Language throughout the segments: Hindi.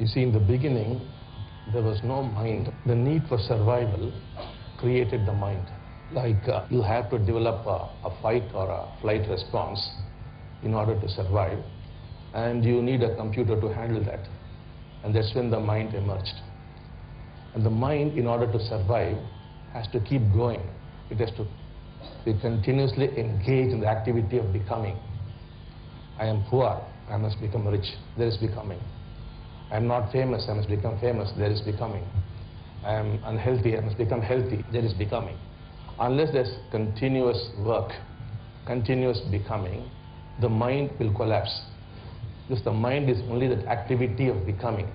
You see, in the beginning, there was no mind. The need for survival created the mind. Like uh, you have to develop a, a fight or a flight response in order to survive, and you need a computer to handle that. And that's when the mind emerged. And the mind, in order to survive, has to keep going. It has to be continuously engaged in the activity of becoming. I am poor, I must become rich. There is becoming. I am not famous, I must become famous. There is becoming. I am unhealthy, I must become healthy. There is becoming. Unless there's continuous work, continuous becoming, the mind will collapse. Because the mind is only the activity of becoming.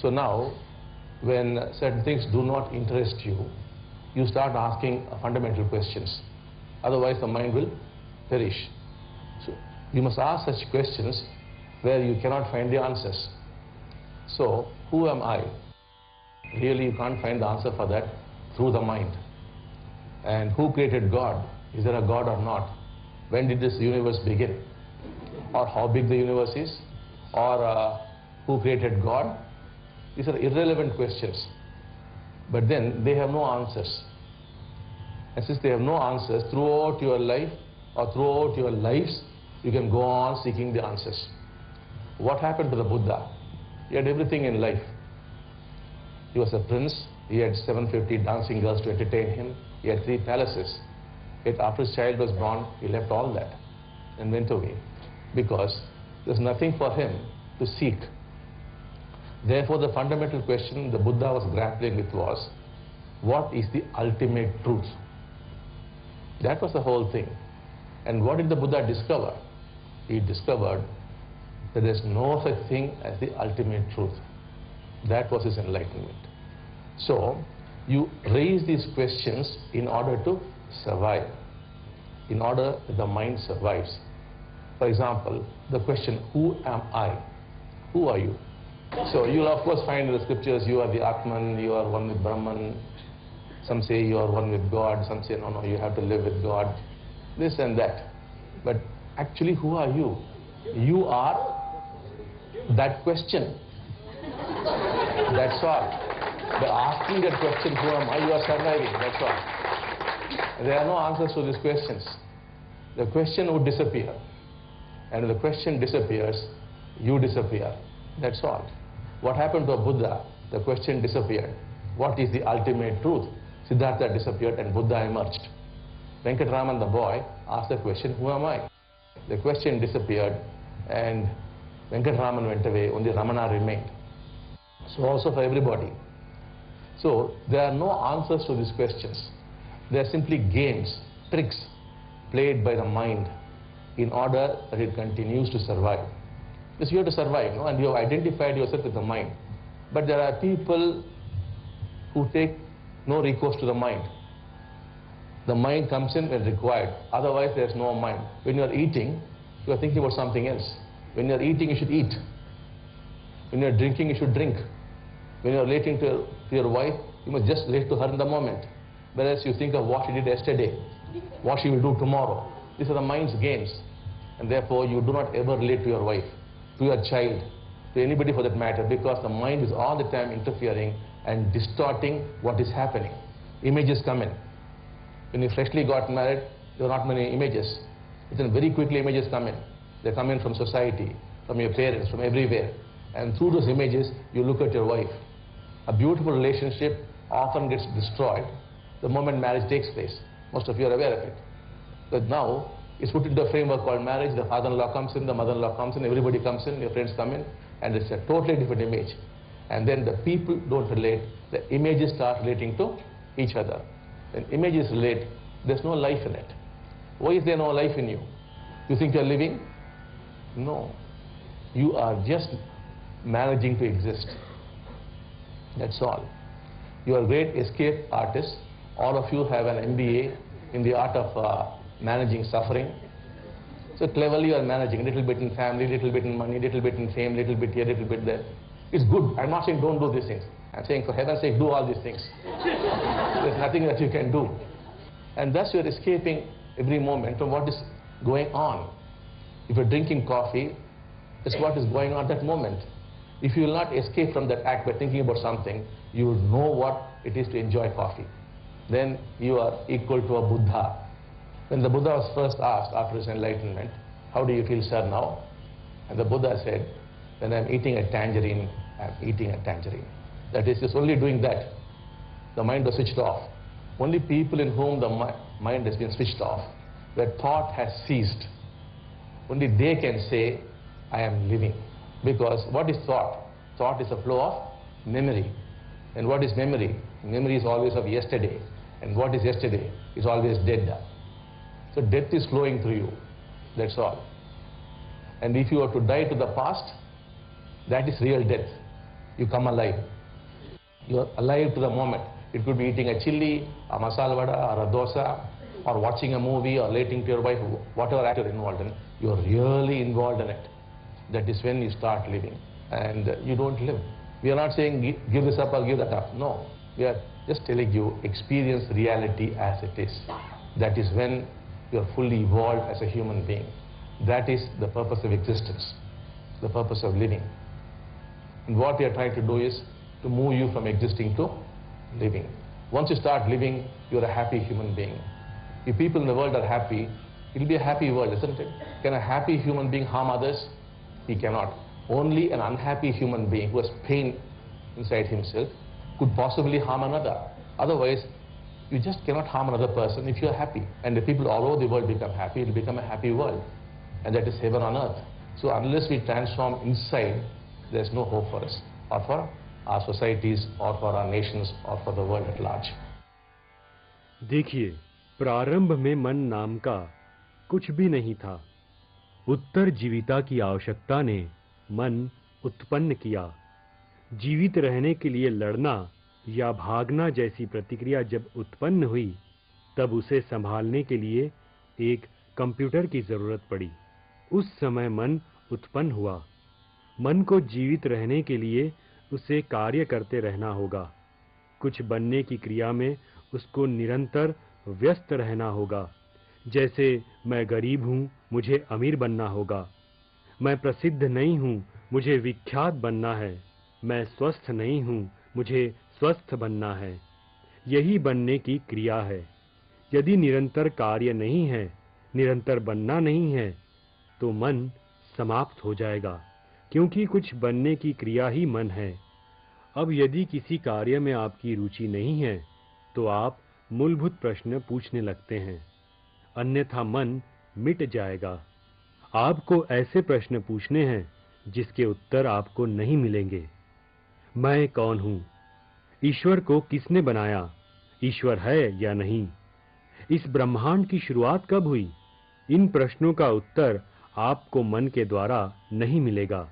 So now, when certain things do not interest you, you start asking fundamental questions. Otherwise, the mind will perish. So you must ask such questions where you cannot find the answers. So, who am I? Really, you can't find the answer for that through the mind. And who created God? Is there a God or not? When did this universe begin? Or how big the universe is? Or uh, who created God? These are irrelevant questions. But then they have no answers. And since they have no answers, throughout your life or throughout your lives, you can go on seeking the answers. What happened to the Buddha? He had everything in life. He was a prince. He had 750 dancing girls to entertain him. He had three palaces. Yet after his child was born, he left all that and went away because there's nothing for him to seek. Therefore, the fundamental question the Buddha was grappling with was, what is the ultimate truth? That was the whole thing. And what did the Buddha discover? He discovered that there is no such thing as the ultimate truth. That was his enlightenment. So, you raise these questions in order to survive, in order the mind survives. For example, the question, who am I? Who are you? So you'll of course find in the scriptures you are the Atman, you are one with Brahman. Some say you are one with God, some say no, no, you have to live with God. This and that. But actually who are you? You are that question. That's all. By asking that question, who am I, you are surviving, that's all. There are no answers to these questions. The question would disappear. And the question disappears, you disappear. That's all. What happened to a Buddha? The question disappeared. What is the ultimate truth? Siddhartha disappeared and Buddha emerged. Venkatraman, the boy, asked the question, who am I? The question disappeared and Venkatraman went away, only Ramana remained. So also for everybody. So there are no answers to these questions. They are simply games, tricks played by the mind in order that it continues to survive. Because you have to survive, no? and you have identified yourself with the mind. But there are people who take no recourse to the mind. The mind comes in when required. Otherwise, there is no mind. When you are eating, you are thinking about something else. When you are eating, you should eat. When you are drinking, you should drink. When you are relating to, to your wife, you must just relate to her in the moment. Whereas you think of what she did yesterday, what she will do tomorrow. These are the mind's games. And therefore, you do not ever relate to your wife, to your child, to anybody for that matter, because the mind is all the time interfering and distorting what is happening. Images come in. When you freshly got married, there are not many images. But then very quickly images come in. They come in from society, from your parents, from everywhere. And through those images, you look at your wife. A beautiful relationship often gets destroyed the moment marriage takes place. Most of you are aware of it. But now, it's put into a framework called marriage. The father-in-law comes in, the mother-in-law comes in, everybody comes in, your friends come in, and it's a totally different image. And then the people don't relate. The images start relating to each other. When images relate, there's no life in it. Why is there no life in you? You think you're living? No. You are just managing to exist. That's all. You are great escape artists. All of you have an MBA in the art of uh, managing suffering. So cleverly you are managing, a little bit in family, little bit in money, little bit in fame, little bit here, little bit there. It's good. I'm not saying don't do these things. I'm saying for heaven's sake, do all these things. There's nothing that you can do. And thus you're escaping every moment from what is going on. If you're drinking coffee, it's what is going on at that moment. If you will not escape from that act by thinking about something, you would know what it is to enjoy coffee. Then you are equal to a Buddha. When the Buddha was first asked after his enlightenment, how do you feel, sir, now? And the Buddha said, when I'm eating a tangerine, I'm eating a tangerine. That is, just only doing that. The mind was switched off. Only people in whom the mi- mind has been switched off, where thought has ceased, only they can say, I am living. Because what is thought? Thought is a flow of memory. And what is memory? Memory is always of yesterday. And what is yesterday is always dead. So death is flowing through you. That's all. And if you are to die to the past, that is real death. You come alive. You are alive to the moment. It could be eating a chili, a masala vada, or a dosa, or watching a movie, or relating to your wife, whatever act you're involved in. You are really involved in it. That is when you start living. And uh, you don't live. We are not saying give this up or give that up. No. We are just telling you experience reality as it is. That is when you are fully evolved as a human being. That is the purpose of existence, the purpose of living. And what we are trying to do is to move you from existing to living. Once you start living, you're a happy human being. If people in the world are happy, it'll be a happy world, isn't it? Can a happy human being harm others? He cannot. Only an unhappy human being who has pain inside himself could possibly harm another. Otherwise, you just cannot harm another person if you are happy. And the people all over the world become happy, it will become a happy world. And that is heaven on earth. So unless we transform inside, there's no hope for us, or for our societies, or for our nations, or for the world at large. देखिए प्रारंभ में मन नाम का कुछ भी नहीं था। उत्तर जीविता की आवश्यकता ने मन उत्पन्न किया। जीवित रहने के लिए लड़ना या भागना जैसी प्रतिक्रिया जब उत्पन्न हुई, तब उसे संभालने के लिए एक कंप्यूटर की ज़रूरत पड़ी। उस समय मन उत्पन्न हुआ। मन को जीवित रहने के लिए उसे कार्य करते रहना होगा। कुछ बनने की क्रिया में उसको निरंतर व्यस्त रहना होगा। जैसे मैं गरीब हूँ, मुझे अमीर बनना होगा। मैं प्रसिद्ध नहीं हूँ, मुझे विख्यात बनना है। मैं स्वस्थ नहीं हूँ, मुझे स्वस्थ बनना है। यही बनने की क्रिया है। यदि निरंतर कार्य नहीं है, निरंतर बनना नहीं है तो मन समाप्त हो जाएगा, क्योंकि कुछ बनने की क्रिया ही मन है। अब यदि किसी कार्य में आपकी रुचि नहीं है तो आप मूलभूत प्रश्न पूछने लगते हैं। अन्यथा मन मिट जाएगा। आपको ऐसे प्रश्न पूछने हैं, जिसके उत्तर आपको नहीं मिलेंगे। मैं कौन हूँ? ईश्वर को किसने बनाया? ईश्वर है या नहीं? इस ब्रह्मांड की शुरुआत कब हुई? इन प्रश्नों का उत्तर आपको मन के द्वारा नहीं मिलेगा।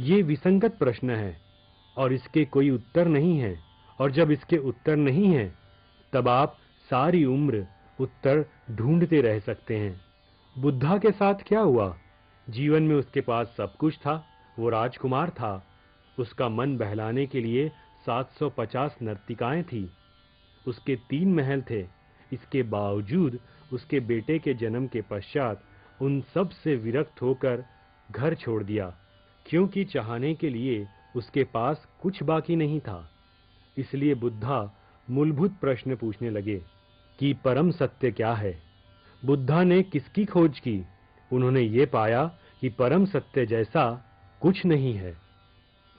ये विसंगत प्रश्न है, और इसके कोई उत्तर नहीं है, और जब इसके उत्तर नहीं है, तब आप सारी उम्र उत्तर ढूंढते रह सकते हैं। बुद्धा के साथ क्या हुआ? जीवन में उसके पास सब कुछ था, वो राजकुमार था। उसका मन बहलाने के लिए 750 नर्तिकाएँ थी। उसके तीन महल थे। इसके बावजूद उसके बेटे के जन्म के पश्चात उन सबसे विरक्त होकर घर छोड़ दिया, क्योंकि चाहने के लिए उसके पास कुछ बाकी नहीं था। इसलिए बुद्धा मूलभूत प्रश्न पूछने लगे। कि परम सत्य क्या है? बुद्धा ने किसकी खोज की? उन्होंने ये पाया कि परम सत्य जैसा कुछ नहीं है।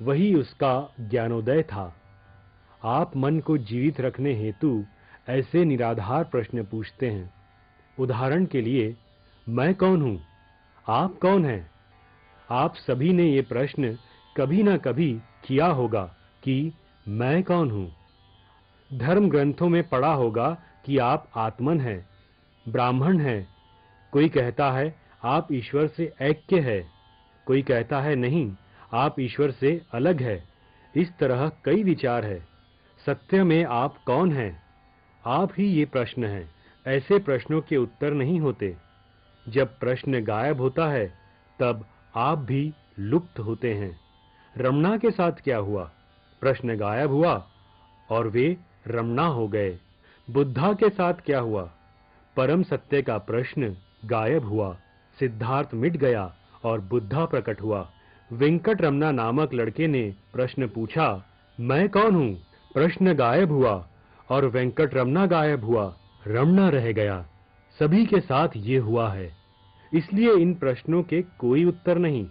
वही उसका ज्ञानोदय था। आप मन को जीवित रखने हेतु ऐसे निराधार प्रश्न पूछते हैं। उदाहरण के लिए, मैं कौन हूँ? आप कौन हैं? आप सभी ने ये प्रश्न कभी ना कभी किया होगा कि मैं कौन हूँ। धर्म ग्रंथों में पढ़ा होगा कि आप आत्मन हैं, ब्राह्मण हैं। कोई कहता है, आप ईश्वर से ऐक्य है। कोई कहता है, नहीं, आप ईश्वर से अलग है। इस तरह कई विचार है। सत्य में आप कौन हैं? आप ही ये प्रश्न हैं। ऐसे प्रश्नों के उत्तर नहीं होते। जब प्रश्न गायब होता है, तब आप भी लुप्त होते हैं। रमणा के साथ क्या हुआ? प्रश्न गायब हुआ और वे रमणा हो गए। बुद्धा के साथ क्या हुआ? परम सत्य का प्रश्न गायब हुआ, सिद्धार्थ मिट गया और बुद्धा प्रकट हुआ। वेंकट रमना नामक लड़के ने प्रश्न पूछा, मैं कौन हूँ? प्रश्न गायब हुआ और वेंकट रमना गायब हुआ। रमना रह गया। सभी के साथ ये हुआ है। इसलिए इन प्रश्नों के कोई उत्तर नहीं।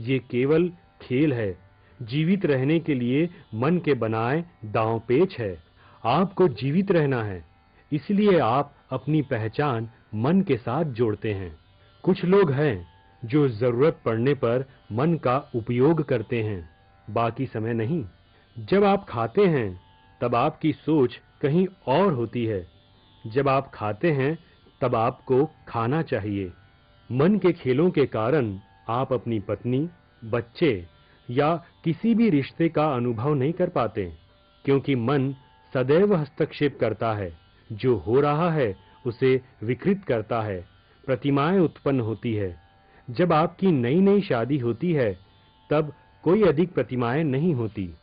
ये केवल खेल है। जीवित रहने के लिए मन के बनाए दांव पेच है। आपको जीवित रहना है। इसलिए आप अपनी पहचान मन के साथ जोड़ते हैं। कुछ लोग हैं जो ज़रूरत पड़ने पर मन का उपयोग करते हैं। बाकी समय नहीं। जब आप खाते हैं, तब आपकी सोच कहीं और होती है। जब आप खाते हैं, तब आपको खाना चाहिए। मन के खेलों के कारण आप अपनी पत्नी, बच्चे या किसी भी रिश्ते का अनुभव नहीं कर पाते, क्योंकि मन सदैव हस्तक्षेप करता है। जो हो रहा है, उसे विकृत करता है। प्रतिमाएँ उत्पन्न होती है। जब आपकी नई नई शादी होती है, तब कोई अधिक प्रतिमाएँ नहीं होती।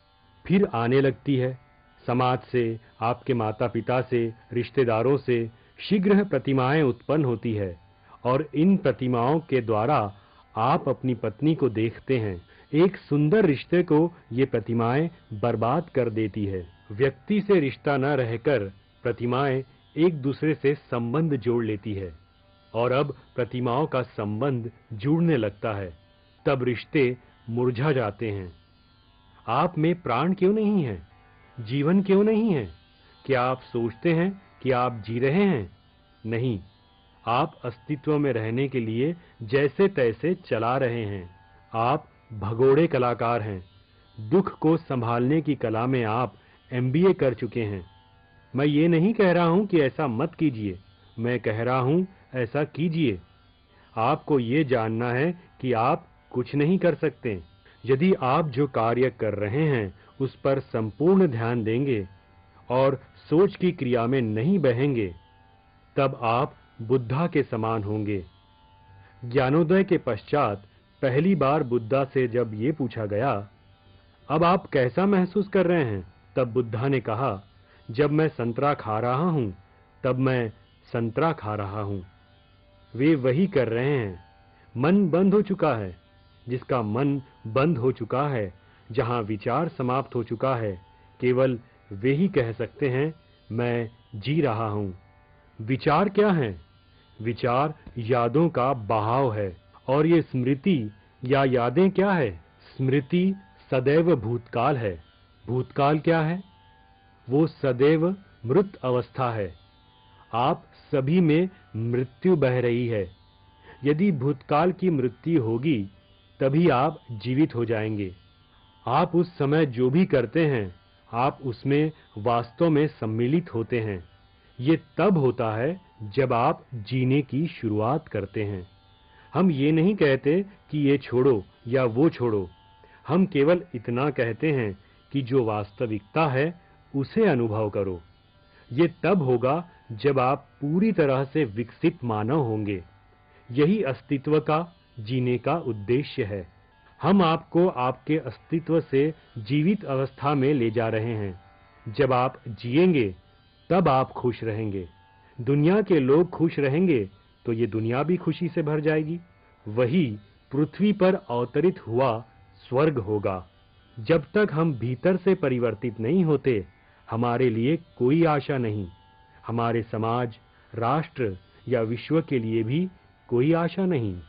फिर आने लगती है। समाज से, आपके माता-पिता से, रिश्तेदारों से शीघ्र प्रतिमाएँ उत्पन्न होती है और इन प्रतिमाओं के द्वारा आप अपनी पत्नी को देखते हैं। एक सुंदर रिश्ते को ये प्रतिमाएँ बर्बाद कर देती है। व्यक्ति से रिश्ता न रहकर प्रतिमाएँ एक दूसरे से संबंध जोड़ लेती है और अब प्रतिमाओं का संबंध जुड़ने लगता है, तब रिश्ते मुरझा जाते हैं। आप में प्राण क्यों नहीं है? जीवन क्यों नहीं है? क्या आप सोचते हैं कि आप जी रहे हैं? नहीं, आप अस्तित्व में रहने के लिए जैसे तैसे चला रहे हैं। आप भगोड़े कलाकार हैं। दुख को संभालने की कला में आप एमबीए कर चुके हैं। मैं ये नहीं कह रहा हूँ कि ऐसा मत कीजिए। मैं कह रहा हूँ, ऐसा कीजिए। आपको ये जानना है कि आप कुछ नहीं कर सकते। यदि आप जो कार्य कर रहे हैं, उस पर संपूर्ण ध्यान देंगे और सोच की क्रिया में नहीं बहेंगे, तब आप बुद्धा के समान होंगे। ज्ञानोदय के पश्चात पहली बार बुद्धा से जब ये पूछा गया, अब आप कैसा महसूस कर रहे हैं? तब बुद्धा ने कहा, जब मैं संतरा खा रहा हूँ, तब मैं संतरा खा रहा हूँ। वे वही कर रहे हैं। मन बंद हो चुका है, जिसका मन बंद हो चुका है, जहाँ विचार समाप्त हो चुका है, केवल वे ही कह सकते हैं, मैं जी रहा हूँ। विचार क्या है? विचार यादों का बहाव है। और ये स्मृति या यादें क्या है? स्मृति सदैव भूतकाल है। भूतकाल क्या है? वो सदैव मृत अवस्था है। आप सभी में मृत्यु बह रही है। यदि भूतकाल की मृत्यु होगी, तभी आप जीवित हो जाएँगे। आप उस समय जो भी करते हैं, आप उसमें वास्तव में सम्मिलित होते हैं। ये तब होता है जब आप जीने की शुरुआत करते हैं। हम ये नहीं कहते कि ये छोड़ो या वो छोड़ो। हम केवल इतना कहते हैं कि जो वास्तविकता है, उसे अनुभव करो। ये तब होगा जब आप पूरी तरह से विकसित मानव होंगे। यही अस्तित्व का, जीने का उद्देश्य है। हम आपको आपके अस्तित्व से जीवित अवस्था में ले जा रहे हैं। जब आप जिएँगे, तब आप खुश रहेंगे। दुनिया के लोग खुश रहेंगे तो ये दुनिया भी खुशी से भर जाएगी। वही पृथ्वी पर अवतरित हुआ स्वर्ग होगा। जब तक हम भीतर से परिवर्तित नहीं होते, हमारे लिए कोई आशा नहीं। हमारे समाज, राष्ट्र या विश्व के लिए भी कोई आशा नहीं।